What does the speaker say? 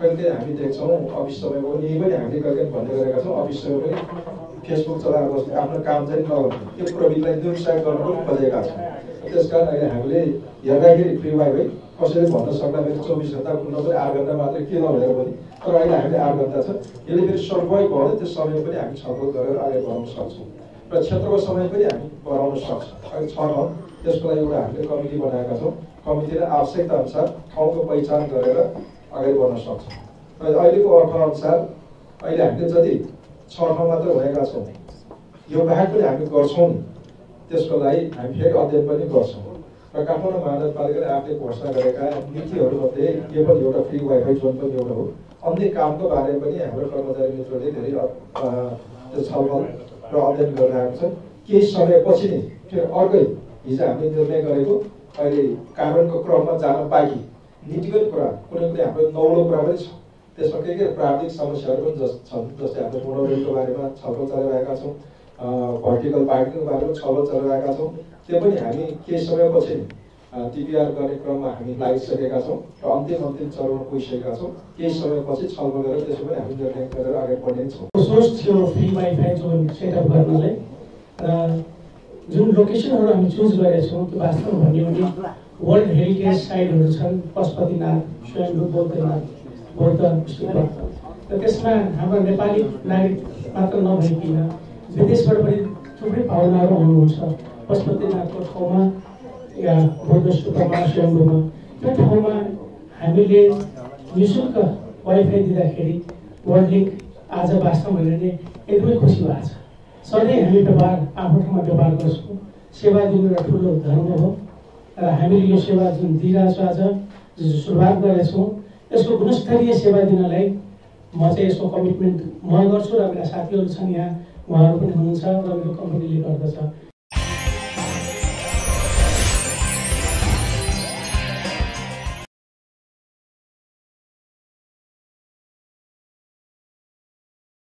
कहिले हामी देख्छौँ अफिस समयमा पनि यही पनि हामीले कहिले भन्ने गरेका छौँ अफिस समय पनि फेसबुक चलाएर बस्ने आफ्नो काम चाहिँ नगर्ने। त्यो प्रविधिलाई निरुत्साहित गर्न पनि खोजेका छौँ। त्यस कारण अहिले हामीले हेर्दाखेरि फ्री वाइफाई कसैले भन्न सक्दा फेरि चौबिस घन्टा कुन पनि आठ घन्टा मात्रै किन भनेर पनि तर अहिले हामीले आठ घन्टा छ। यसले फेरि सर्वै भयो त्यो समय पनि हामी छलफल गरेर अगाडि बढाउन सक्छौँ। र क्षेत्रको समय पनि हामी बढाउन सक्छौँ। छ ठाउँ त्यसको लागि एउटा हामीले कमिटी बनाएका छौँ। कमिटीले आवश्यकता अनुसार ठाउँको पहिचान गरेर अगाडि बढ्न सक्छौँ। अहिलेको अर्थअनुसार अहिले हामीले जति छ ठाउँ मात्र भएका छौँ यो बाहेक पनि हामी गर्छौँ त्यसको लागि हामी फेरि अध्ययन पनि गर्छौँ। र काठमाडौँ महानगरपालिकाले आफूले घोषणा गरेका नीतिहरूमध्ये यो पनि एउटा फ्री वाइफाई जोन पनि एउटा हो। अन्य कामको बारेमा पनि हाम्रो कर्मचारी मित्रले धेरै त्यो छलफल र अध्ययन गरिरहेको छ केही समयपछि नै फेरि अर्कै हिजो हामीले निर्णय गरेको अहिले कानुनको क्रममा जान बाँकी नीतिगत कुरा कुनै कुनै हाम्रो नौलो कुरा पनि छ त्यसमा के के प्राविधिक समस्याहरू पनि जस छन् जस्तै हामीले मोडोरेलको बारेमा छलफल चलाइरहेका छौँ भर्टिकल पार्टीको बारेमा छलफल चलाइरहेका छौँ त्यो पनि हामी केही समयपछि टिपिआर गर्ने क्रममा हामी लागिसकेका छौँ र अन्तिम अन्तिम चरणमा पुगिसकेका छौँ केही समयपछि छलफल गरेर त्यसो पनि हामी निर्णय गरेर अगाडि बढ्ने छौँ सोर्स थियो फ्री वाइफाई जोन सेटअप गर्नलाई र जुन लोकेसनहरू हामी चुज गरेका छौँ त्यो वास्तवमा भन्यो भने वर्ल्ड हेरिटेज साइटहरू छन् पशुपतिनाथ स्वयं बौद्धनाथ बौद्ध स्तूप र त्यसमा हाम्रो नेपाली नागरिक मात्र नभइकन विदेशबाट पनि थुप्रै भावनाहरू आउनुहुन्छ पशुपतिनाथको ठाउँमा या बौद्ध स्तूपमा स्वयम्भूमा त्यो ठाउँमा हामीले नि शुल्क वाइफाई दिँदाखेरि वर्ल्ड आज बाँच्न भनेर नै एकदमै खुसी भएको छ सधैँ हामी व्यवहार आफ्नो ठाउँमा व्यवहार गर्छौँ सेवा दिनु एउटा ठुलो धर्म हो हामीले यो सेवा जुन दिइरहेछौँ आज। सुरुवात गरेछौँ यसको गुणस्तरीय सेवा दिनलाई म चाहिँ यसको कमिटमेन्ट म गर्छु र मेरा साथीहरू छन् यहाँ। उहाँहरू पनि हुनुहुन्छ र मेरो कम्पनीले गर्दछ।